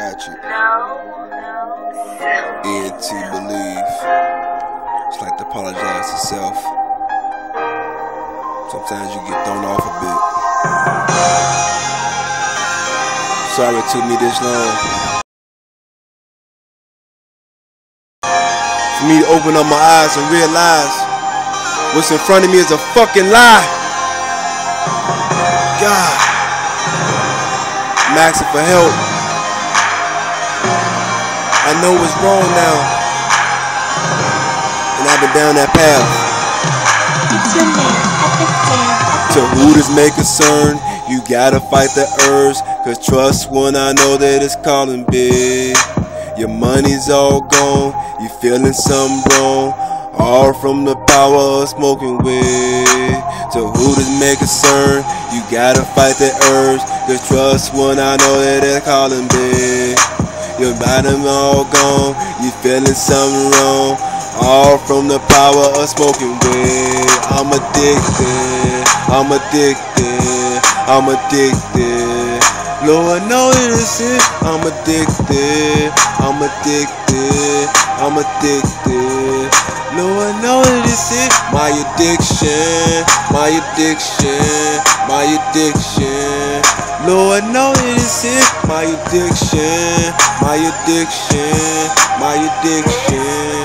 Ratchet. ENT believe. It's like to apologize to self. Sometimes you get thrown off a bit. Sorry it took me this long. For me to open up my eyes and realize what's in front of me is a fucking lie. God. I'm asking for help. I know what's wrong now. And I've been down that path. To who this may concern, you gotta fight the urge. Cause trust when I know that it's calling big. Your money's all gone, you feeling something wrong. All from the power of smoking weed. To who this may concern, you gotta fight the urge. Cause trust when I know that it's calling big. Your bottom all gone, you feeling something wrong. All from the power of smoking weed. I'm addicted, I'm addicted, I'm addicted. Lord is it. I'm addicted, I'm addicted, I'm addicted. Lord is it. My addiction, my addiction, my addiction. Lord know it is. My addiction, my addiction, my addiction.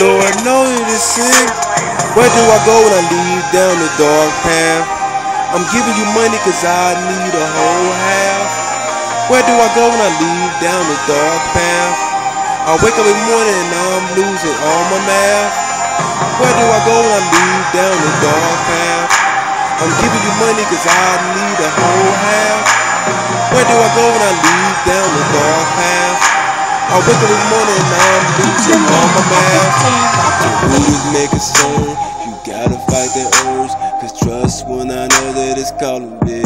Lord know it is it. Where do I go when I leave down the dark path? I'm giving you money cause I need a whole half. Where do I go when I leave down the dark path? I wake up in the morning and I'm losing all my math. Where do I go when I leave down the dark path? I'm giving you money cause I need a whole half. Where do I go when I leave down the dark path? I wake up in the morning and I'm losing all my math. Dan. Who's make a song? You gotta fight the urge. Cause trust when I know that it's calling big.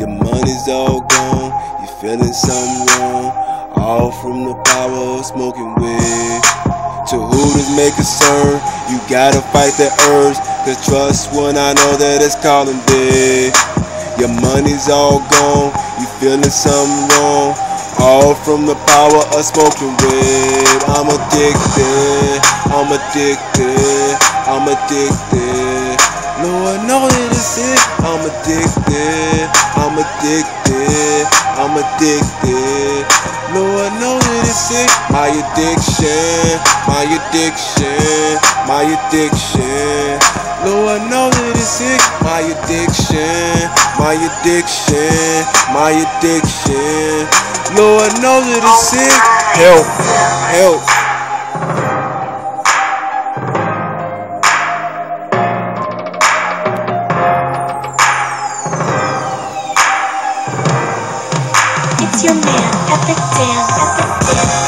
Your money's all gone. You feeling something wrong. All from the power of smoking weed. To who this may concern, you gotta fight the urge. Cause trust when I know that it's calling big. Your money's all gone. You feeling something wrong. All from the power of smoking weed. I'm addicted. I'm addicted. I'm addicted. Lord, know it is it. I'm addicted. I'm addicted. I'm addicted. Lord, know it is it. My addiction. My addiction. My addiction. Lord, knows it is sick. My addiction. My addiction. My addiction. Lord, knows it's sick. Help. Help. It's your man, Epic Dan. Epic Dan.